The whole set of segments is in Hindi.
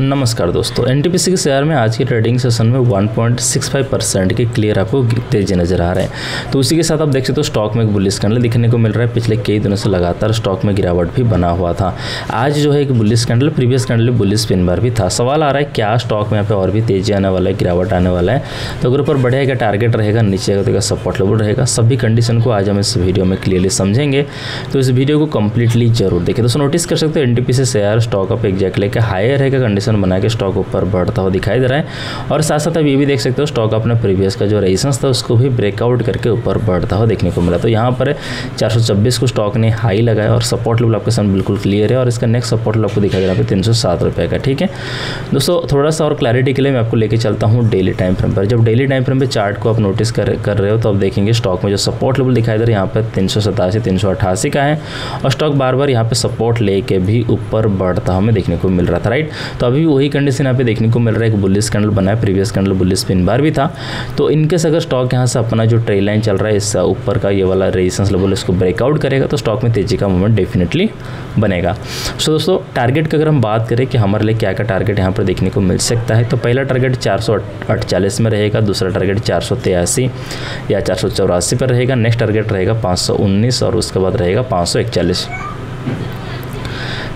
नमस्कार दोस्तों एनटीपीसी के शेयर में आज के ट्रेडिंग सेशन में 1.65 परसेंट के क्लियर आपको तेज़ी नज़र आ रहे हैं। तो उसी के साथ आप देख सकते हो स्टॉक में एक बुलिस कैंडल दिखने को मिल रहा है। पिछले कई दिनों से लगातार स्टॉक में गिरावट भी बना हुआ था। आज जो है एक bullish candle previous candle bullish pin bar भी था। सवाल आ रहा है क्या स्टॉक में यहाँ पे और भी तेज़ी आने वाला है, गिरावट आने वाला है? तो अगर ऊपर बढ़ेगा टारगेट रहेगा, नीचे का सपोर्ट लेवल रहेगा। सभी कंडीशन को आज हम इस वीडियो में क्लियरली समझेंगे। तो इस वीडियो को कंप्लीटली ज़रूर देखें। दोस्तों नोटिस कर सकते हो एन शेयर स्टॉक अप एग्जैक्ट लेकर हायर रहेगा कंडीशन बना के स्टॉक ऊपर बढ़ता हुआ दिखाई दे रहा है। और साथ साथ आप ये भी देख सकते हो स्टॉक अपने प्रीवियस का जो रेजिस्टेंस था, उसको भी ब्रेकआउट करके ऊपर बढ़ता हुआ देखने को मिला। तो यहाँ पर चार को स्टॉक ने हाई लगाया और सपोर्ट लेवल आपके सामने बिल्कुल क्लियर है और इसका नेक्स्ट सपोर्ट लेवल आपको दिखाई दे रहा है तीन सौ का, ठीक है? दोस्तों, थोड़ा सा और क्लैरिटी के लिए मैं आपको लेके चलता हूँ डेली टाइम फ्रेम पर। जब डेली टाइम फ्रेम पर चार्ट को आप नोटिस कर कर रहे हो तो आप देखेंगे स्टॉक में जो सपोर्ट लेवल दिखाई दे रहा है, यहाँ पर तीन सौ सतासी तीन सौ अट्ठासी का है। और स्टॉक बार बार यहाँ पर सपोर्ट लेके भी ऊपर बढ़ता हमें देखने को मिल रहा था राइट तो अभी वही कंडीशन यहाँ पे देखने को मिल रहा है। एक बुलिस कैंडल बना है previous candle bullish pin bar भी था। तो इनकेस अगर स्टॉक यहाँ से अपना जो ट्रेल लाइन चल रहा है, इस ऊपर का ये वाला रेजिस्टेंस लेवल इसको ब्रेकआउट करेगा तो स्टॉक में तेज़ी का मूवमेंट डेफिनेटली बनेगा। सो दोस्तों टारगेट की अगर हम बात करें कि हमारे लिए क्या क्या टारगेट यहाँ पर देखने को मिल सकता है तो पहला टारगेट चार में रहेगा, दूसरा टारगेट चार या चार सौ चौरासी पर रहेगा नेक्स्ट टारगेट रहेगा पाँच सौ उन्नीस और उसके बाद रहेगा पाँच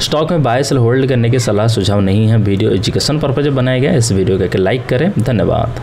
स्टॉक में बाय सेल होल्ड करने की सलाह सुझाव नहीं है। वीडियो एजुकेशन पर्पज बनाया गया इस वीडियो को लाइक करें। धन्यवाद।